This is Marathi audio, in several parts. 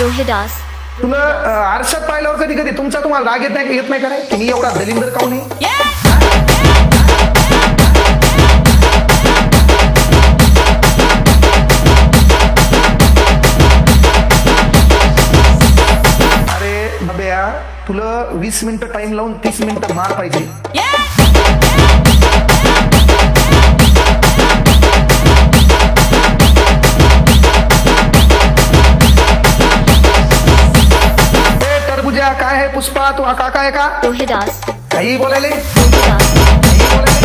रोहिदास तुला आरशात पाहिल्यावर कधी कधी तुमचा तुम्हाला राग येत नाही येत नाही का रे? तुम्ही एवढा दलिंदर काऊन आहे? अरे बब्या तुला वीस मिनिटं टाइम लावून तीस मिनिटं मार पाहिजे. पुष्पा तू हा काका आहे का? काही बोलायले रोहिदास. काही बोलायले?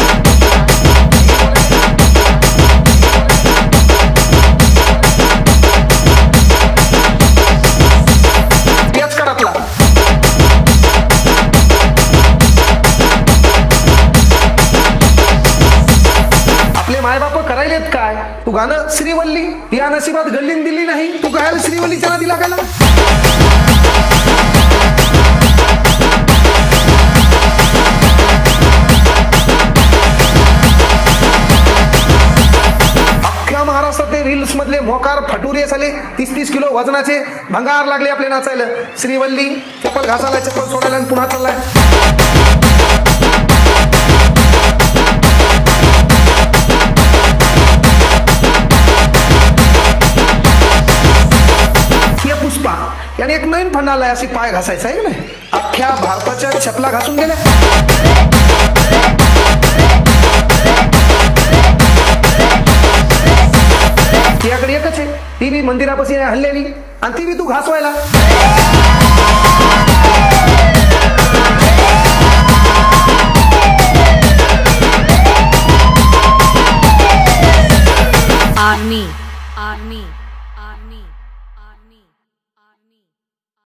याच काळातला आपले. मायबाप करायलेत काय? तू गाणं श्रीवल्ली या नशिबात गल्लीन दिली नाही. तू गायला श्रीवल्लीच्या नादी लागायला? असतात ते रील्स मधले मोकार फटुरे झाले. तीस तीस किलो वजनाचे भंगार लागले आपले नाचायला. श्रीवल्ली चप्पल घासायला चप्पल सोडायला आणि पुन्हा चाललाय. पुष्पा याने एक नवीन फंड आलाय अशी पाय घासायचा आहे की नाही? अख्ख्या भारताच्या चपला घासून गेल्या. ती बी मंदिरापाशी आहे हल्लेली आणि ती बी तू घासवायला. Army army army.